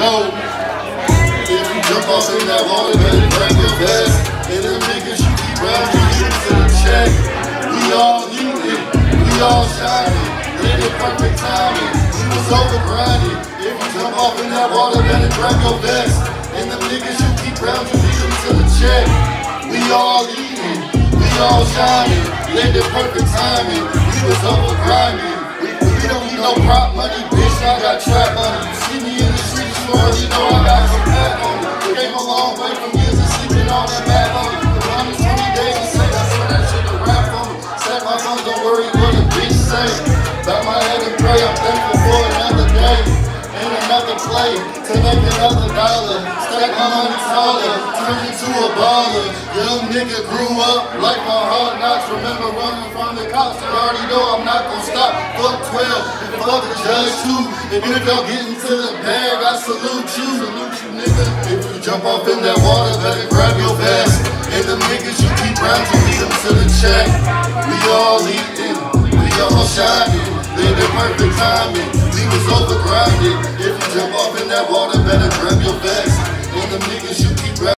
Yo, if you jump off in that water, better grab your vest. And them niggas you keep round, you get to the check. We all eating, we all shining. In the perfect timing, we was over grinding. If you jump off in that water, better grab your vest. And them niggas you keep round, you get them to the check. We all eating, we all shining. In the perfect timing, we was over grinding. On that 20 days I swear that shit me. Set my don't worry. Bow my head and pray, I'm thankful for another day. Another play to make another dollar. Stack my money taller, turn into a baller. Young nigga grew up hard. Remember running from the cops, already know I'm not stop. Fuck 12 and fuck the judge if y'all get into the bag, I salute you. Salute you, nigga. If you jump off in that water, better niggas you keep round, you lead them to the check. We all eating, we all shining. Live in perfect timing. We was over grinding. If you jump off in that water, better grab your vest. And the niggas you